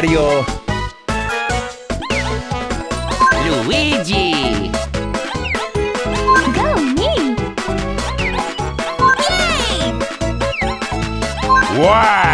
Mario! Luigi! Go me! Wario! Alright!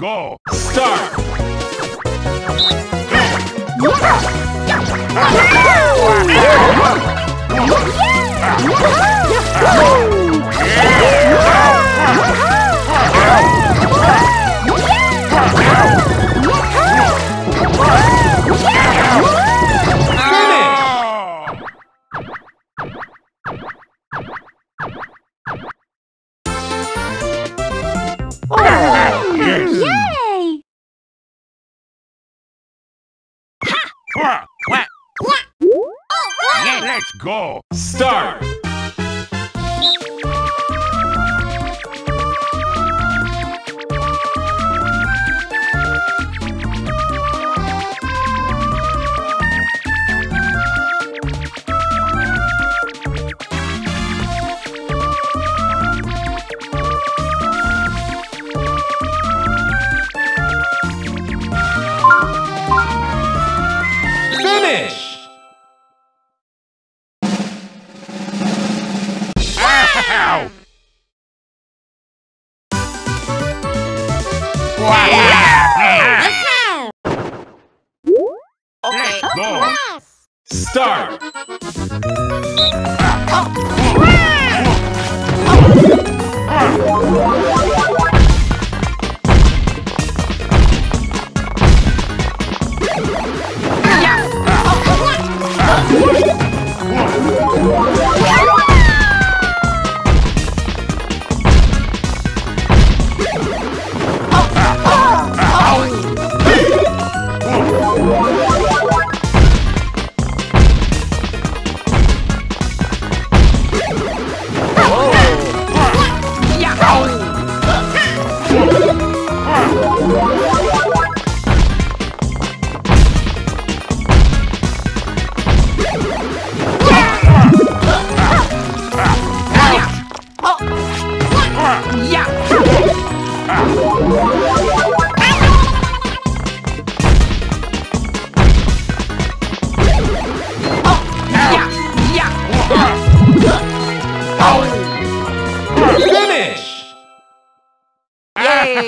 Go! Start!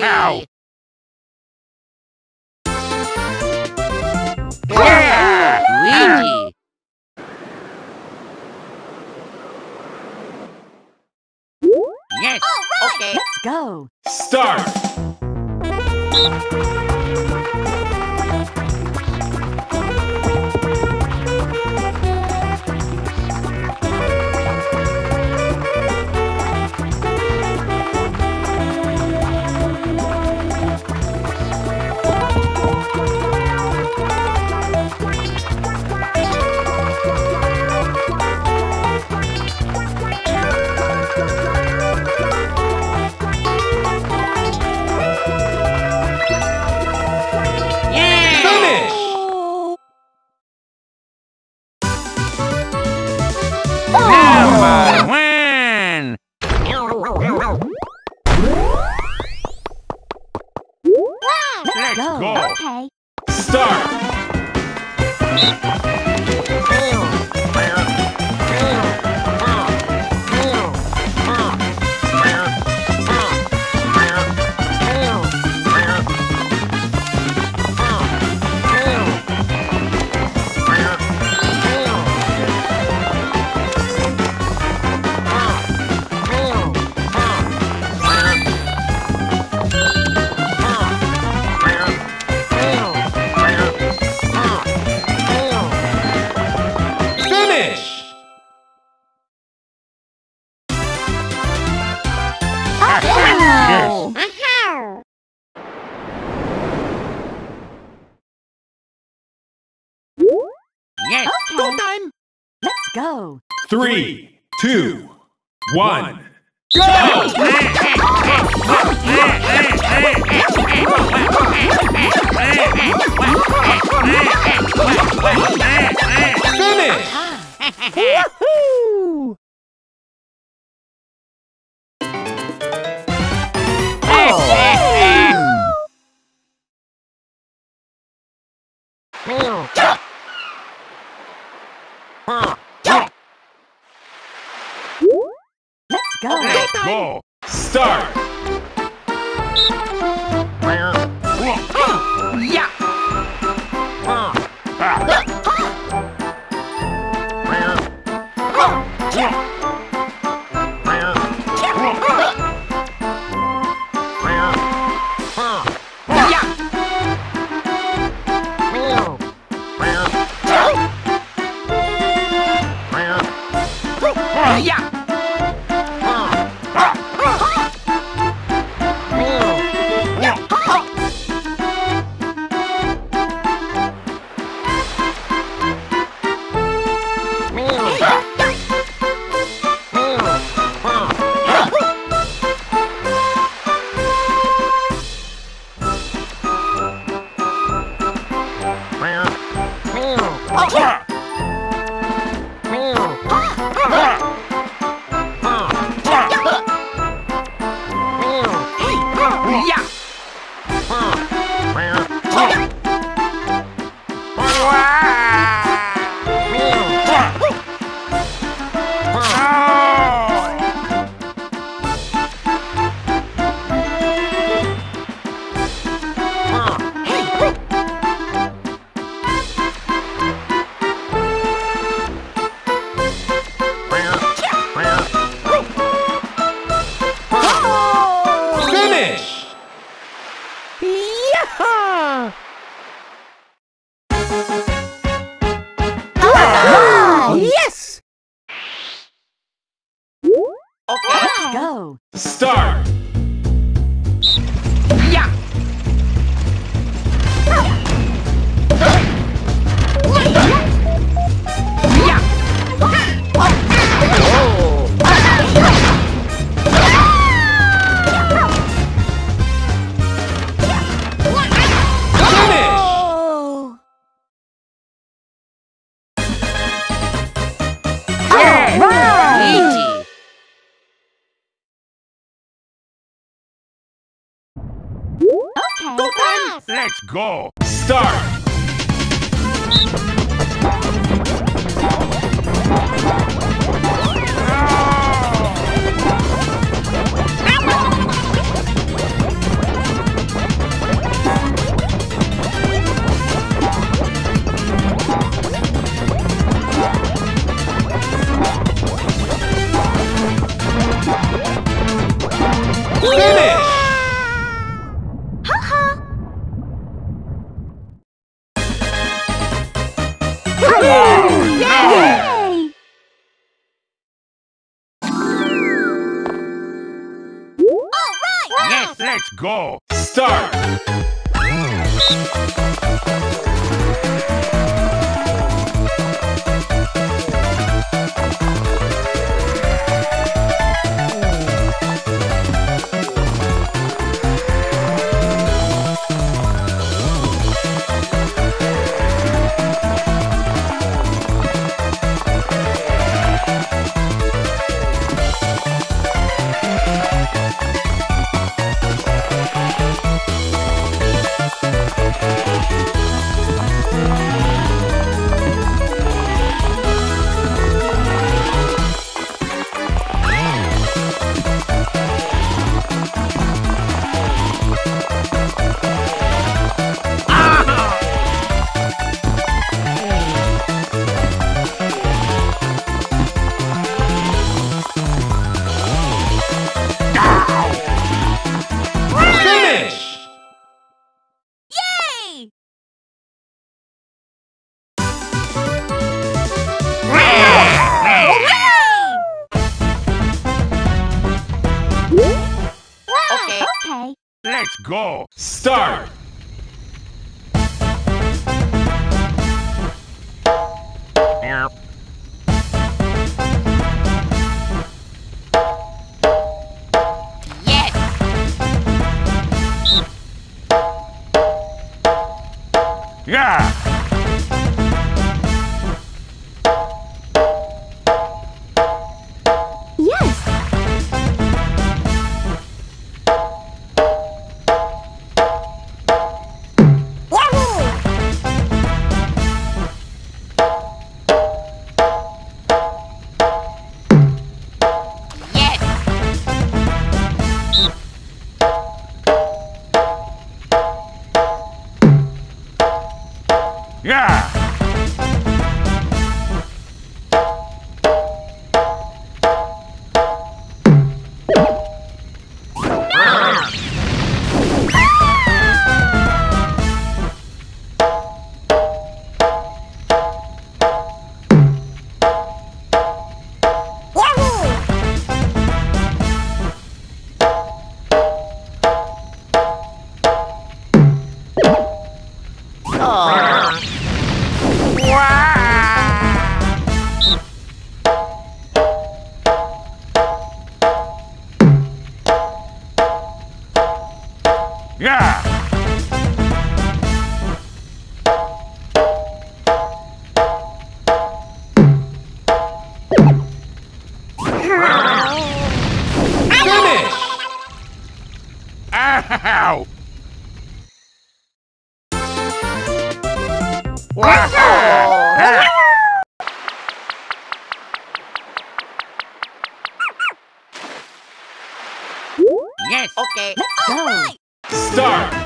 Ow! Luigi. Yes. Okay. Let's go. Start! Three, two, one, go! Finish! Woohoo! Let's Go! Start! Okay. Go. Let's go. Start. Finish. Let's go. Start. Yeah. Yes. Okay. Start.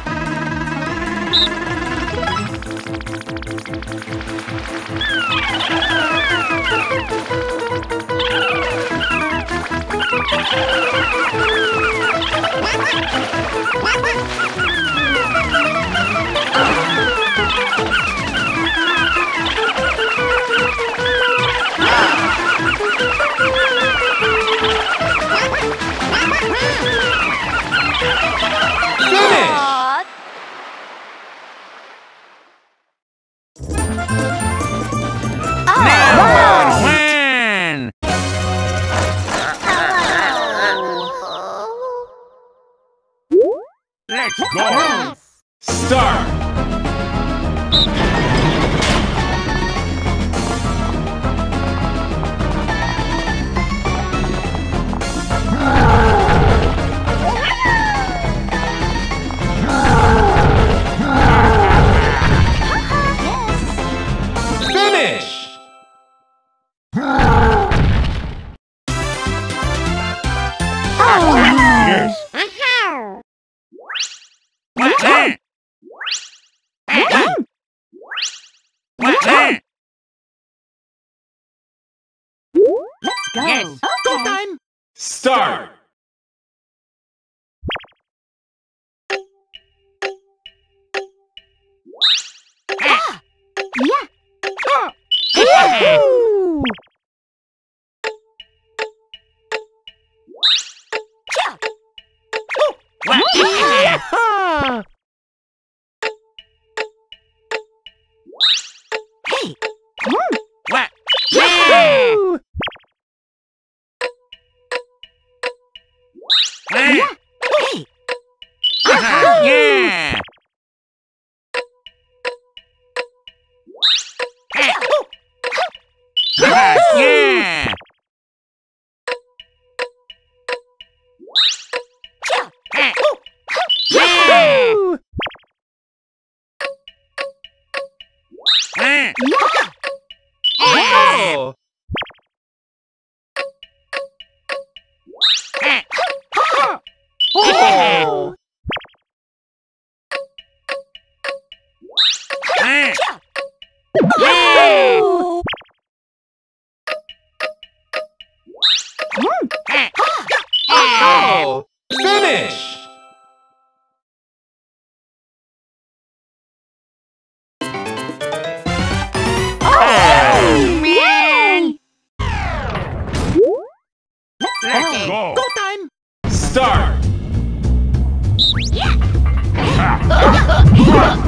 Let's go. Yes. Go time. Start. Yeah. Hey. Yeah. Hey. Start. Yes!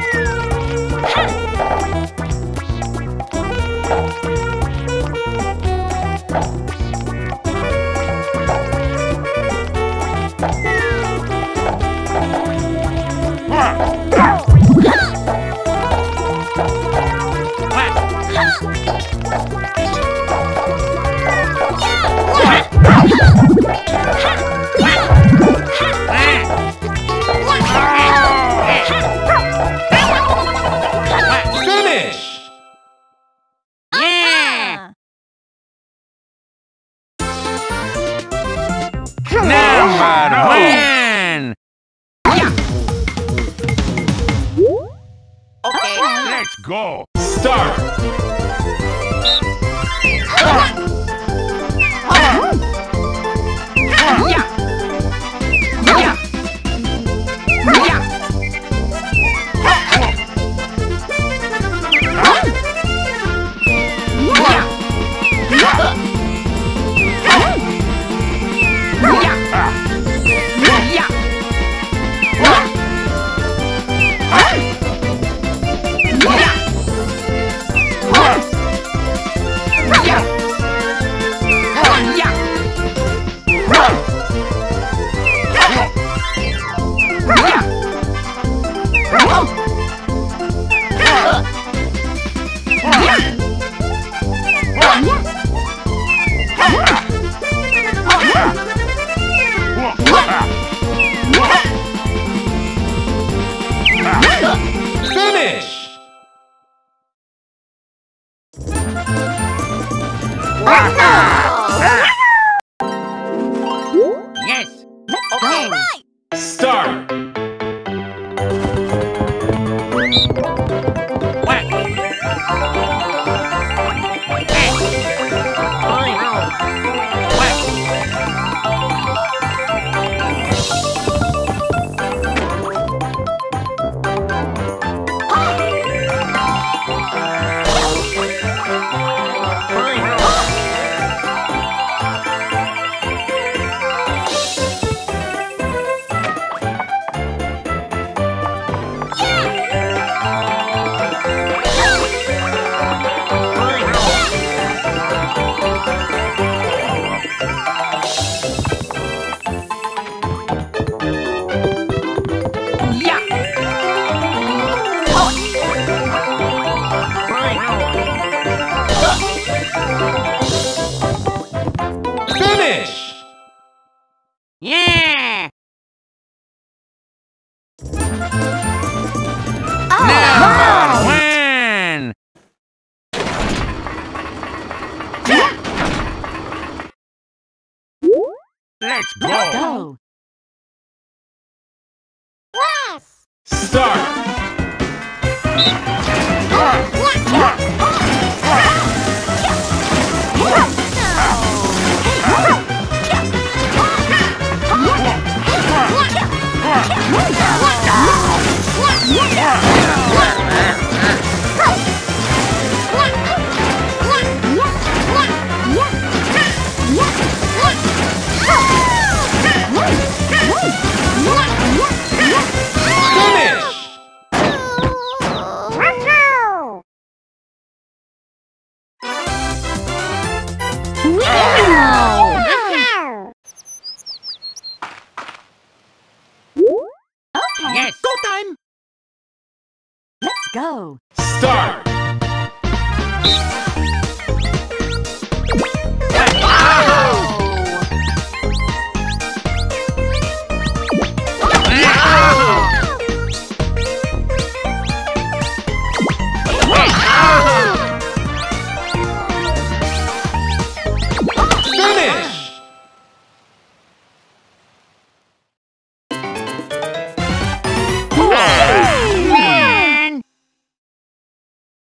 Finish! Number one! Okay. Let's go! Start! Start!